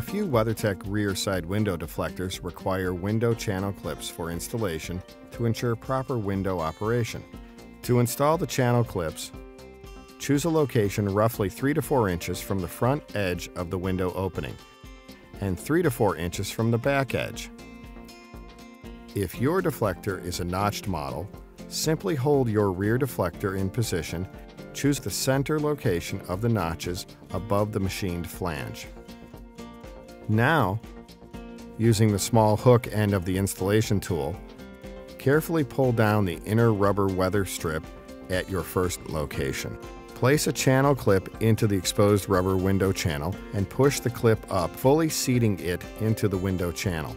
few WeatherTech rear side window deflectors require window channel clips for installation to ensure proper window operation. To install the channel clips, choose a location roughly 3 to 4 inches from the front edge of the window opening and 3 to 4 inches from the back edge. If your deflector is a notched model, simply hold your rear deflector in position, choose the center location of the notches above the machined flange. Now, using the small hook end of the installation tool, carefully pull down the inner rubber weather strip at your first location. Place a channel clip into the exposed rubber window channel and push the clip up, fully seating it into the window channel.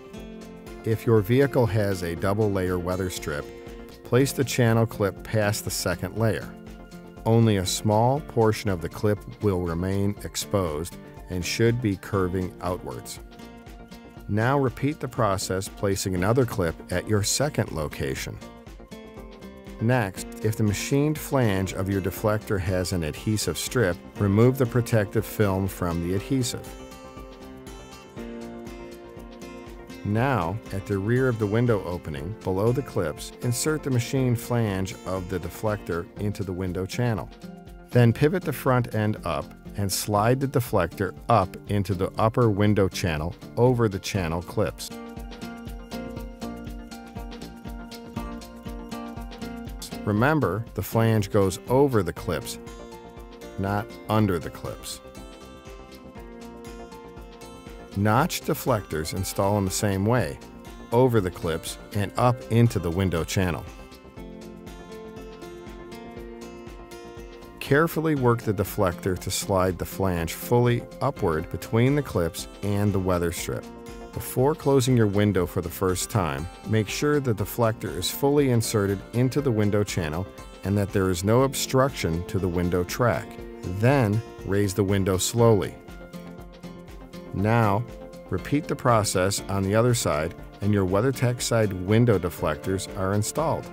If your vehicle has a double layer weather strip, place the channel clip past the second layer. Only a small portion of the clip will remain exposed and should be curving outwards. Now repeat the process placing another clip at your second location. Next, if the machined flange of your deflector has an adhesive strip, remove the protective film from the adhesive. Now, at the rear of the window opening, below the clips, insert the machined flange of the deflector into the window channel. Then pivot the front end up and slide the deflector up into the upper window channel over the channel clips. Remember, the flange goes over the clips, not under the clips. Notch deflectors install in the same way, over the clips and up into the window channel. Carefully work the deflector to slide the flange fully upward between the clips and the weather strip. Before closing your window for the first time, make sure the deflector is fully inserted into the window channel and that there is no obstruction to the window track. Then, raise the window slowly. Now, repeat the process on the other side and your WeatherTech side window deflectors are installed.